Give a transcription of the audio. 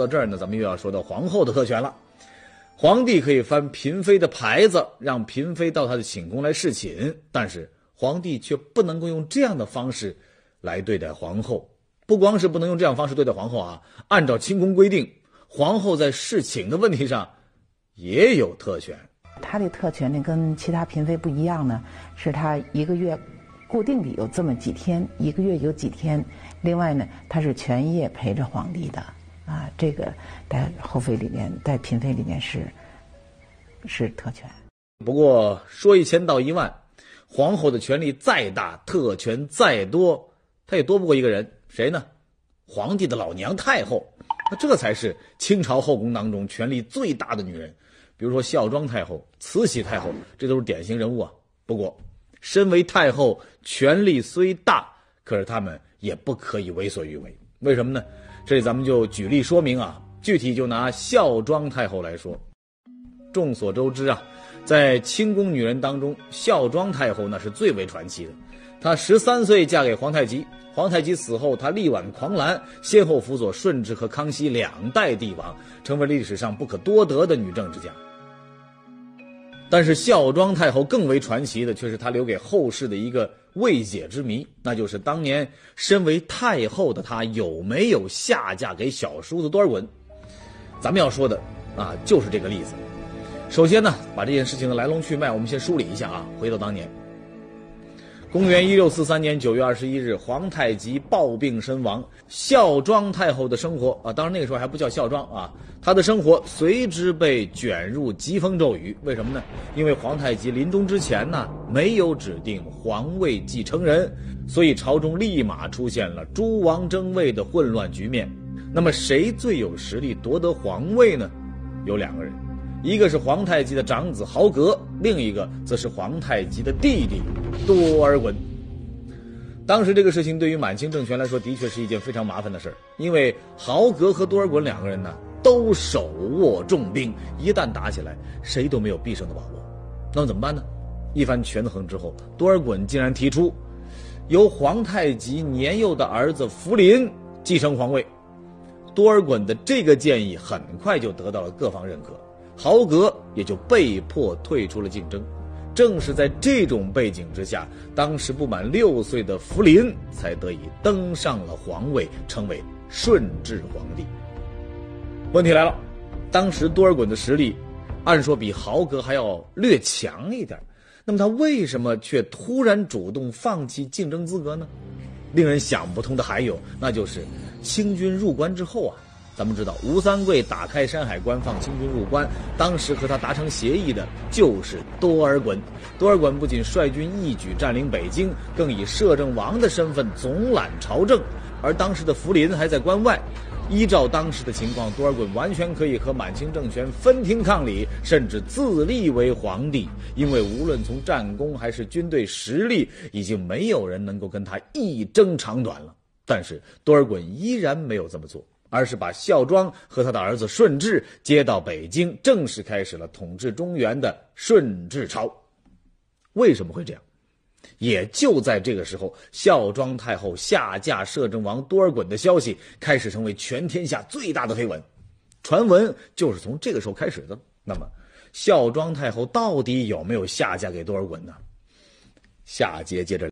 到这儿呢，咱们又要说到皇后的特权了。皇帝可以翻嫔妃的牌子，让嫔妃到他的寝宫来侍寝，但是皇帝却不能够用这样的方式来对待皇后。不光是不能用这样方式对待皇后啊，按照清宫规定，皇后在侍寝的问题上也有特权。她的特权呢，跟其他嫔妃不一样呢，是她一个月固定的有这么几天，一个月有几天。另外呢，她是全夜陪着皇帝的。这个在后妃里面，在嫔妃里面是是特权。不过说一千道一万，皇后的权力再大，特权再多，她也多不过一个人，谁呢？皇帝的老娘太后。那这才是清朝后宫当中权力最大的女人。比如说孝庄太后、慈禧太后，这都是典型人物啊。不过，身为太后，权力虽大，可是他们也不可以为所欲为。为什么呢？这里咱们就举例说明啊，具体就拿孝庄太后来说。众所周知啊，在清宫女人当中，孝庄太后那是最为传奇的。她十三岁嫁给皇太极，皇太极死后，她力挽狂澜，先后辅佐顺治和康熙两代帝王，成为历史上不可多得的女政治家。但是孝庄太后更为传奇的，却是她留给后世的一个未解之谜，那就是当年身为太后的她有没有下嫁给小叔子多尔衮？咱们要说的啊，就是这个例子。首先呢，把这件事情的来龙去脉我们先梳理一下啊。回到当年，公元一六四三年九月二十一日，皇太极暴病身亡，孝庄太后的生活啊，当然那个时候还不叫孝庄啊。她的生活随之被卷入疾风骤雨，为什么呢？因为皇太极临终之前呢，没有指定皇位继承人，所以朝中立马出现了诸王争位的混乱局面。那么谁最有实力夺得皇位呢？有两个人，一个是皇太极的长子豪格，另一个则是皇太极的弟弟多尔衮。当时这个事情对于满清政权来说，的确是一件非常麻烦的事儿，因为豪格和多尔衮两个人呢。都手握重兵，一旦打起来，谁都没有必胜的把握。那么怎么办呢？一番权衡之后，多尔衮竟然提出，由皇太极年幼的儿子福临继承皇位。多尔衮的这个建议很快就得到了各方认可，豪格也就被迫退出了竞争。正是在这种背景之下，当时不满六岁的福临才得以登上了皇位，成为顺治皇帝。问题来了，当时多尔衮的实力，按说比豪格还要略强一点，那么他为什么却突然主动放弃竞争资格呢？令人想不通的还有，那就是清军入关之后啊，咱们知道吴三桂打开山海关放清军入关，当时和他达成协议的就是多尔衮。多尔衮不仅率军一举占领北京，更以摄政王的身份总揽朝政，而当时的福临还在关外。依照当时的情况，多尔衮完全可以和满清政权分庭抗礼，甚至自立为皇帝。因为无论从战功还是军队实力，已经没有人能够跟他一争长短了。但是多尔衮依然没有这么做，而是把孝庄和他的儿子顺治接到北京，正式开始了统治中原的顺治朝。为什么会这样？也就在这个时候，孝庄太后下嫁摄政王多尔衮的消息开始成为全天下最大的绯闻，传闻就是从这个时候开始的。那么，孝庄太后到底有没有下嫁给多尔衮呢？下节接着。